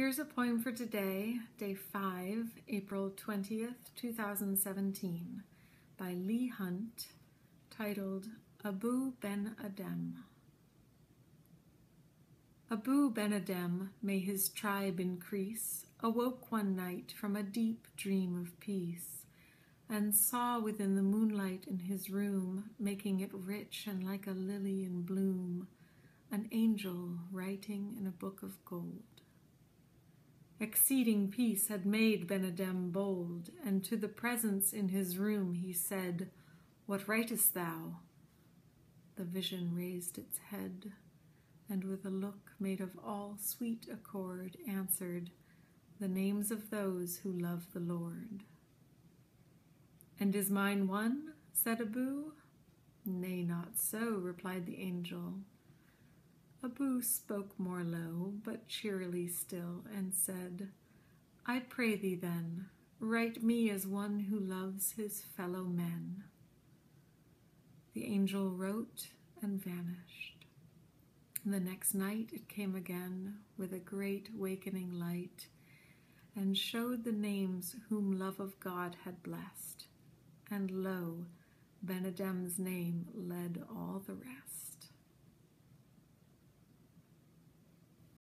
Here's a poem for today, day 5, April 20th, 2017, by Leigh Hunt, titled Abou Ben Adhem. Abou Ben Adhem, may his tribe increase, awoke one night from a deep dream of peace, and saw within the moonlight in his room, making it rich and like a lily in bloom, an angel writing in a book of gold. Exceeding peace had made Ben Adhem bold, and to the presence in his room he said, What writest thou? The vision raised its head, and with a look made of all sweet accord answered, The names of those who love the Lord. And is mine one? said Abou. Nay, not so, replied the angel. Abou spoke more low, but cheerily still, and said, I pray thee then, write me as one who loves his fellow men. The angel wrote and vanished. The next night it came again with a great wakening light, and showed the names whom love of God had blessed. And lo, Ben Adhem's name led all the rest.